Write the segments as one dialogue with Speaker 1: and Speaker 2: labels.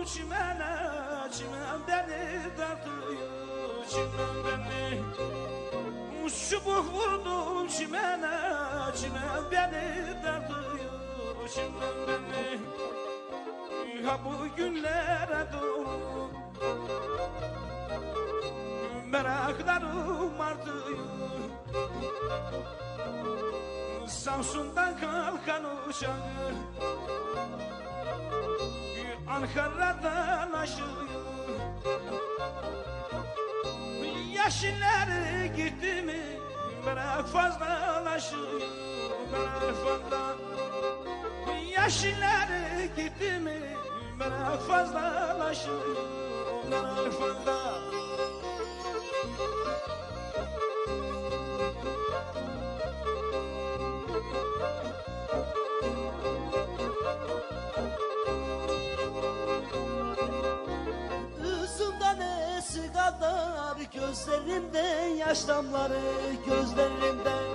Speaker 1: vurdu çimene Çimen beni dartıyor Çimen beni Çubuk vurdu çimene Çimen beni dartıyor Çimen beni Ha bu günlere doğru Meraklarım artıyor Samsun'dan kalkan uçağı Ankara'dan aşılıyor Yaşları gitti mi? Merak fazlalaşıyor Merak fazla Yaşları gitti mi? Merak fazlalaşıyor Merak fazla
Speaker 2: kadar gözlerimden yaş damları gözlerimden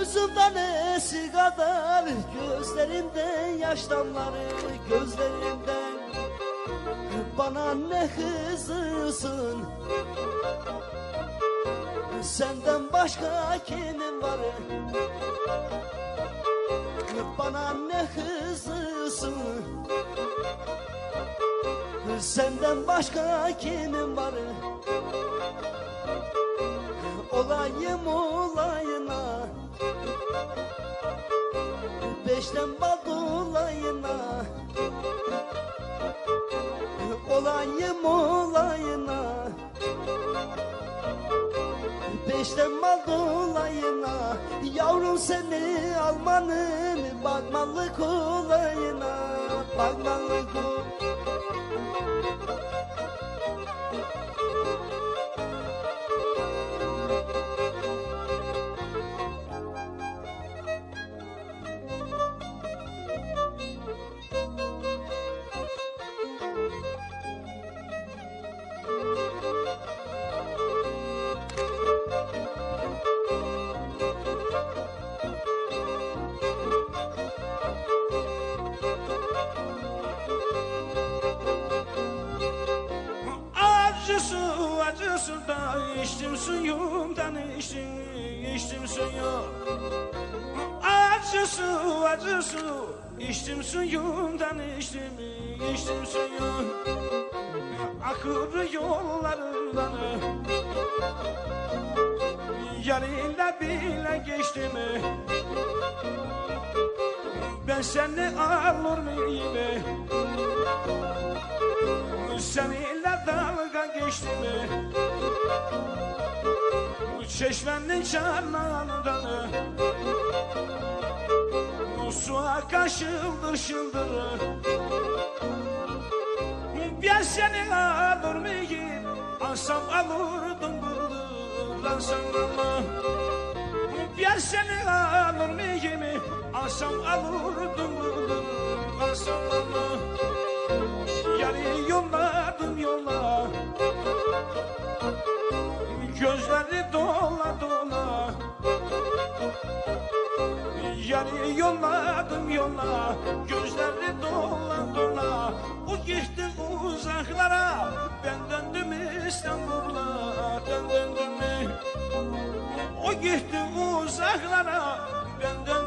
Speaker 2: Üzümden esi kadar. Gözlerimden yaş damları gözlerimden Bana ne kızısın Senden başka kimin var? Bana ne kızısın Senden başka kimin var? Olayım olayına. Beşten bal dolayına. Olayım olayına. Beşten bal dolayına. Yavrum seni almanın Bakmalık olayına. Bakmalık olayına
Speaker 1: içtim suyumdan içtim içtim suyu. Acısı acısı içtim suyumdan içtim içtim suyu. Akır yollarından. Yarıyla bile geçtim. Ben seni alır mıyım? Seninle dalga geçti mi? Bu çeşmenin çanağından su akar şıldır şıldır Ben seni alır mıyım? Alsam alırdım bunu Alsam ama Ben seni alır mıyım? Alsam alırdım bunu Alsam ama Yarı yolladım yola Gözleri dola dola. Yarı yolladım yola Gözleri dola dola. O gitti uzaklara. Ben döndüm İstanbul'a. Ben döndüm. O gitti uzaklara. Ben döndüm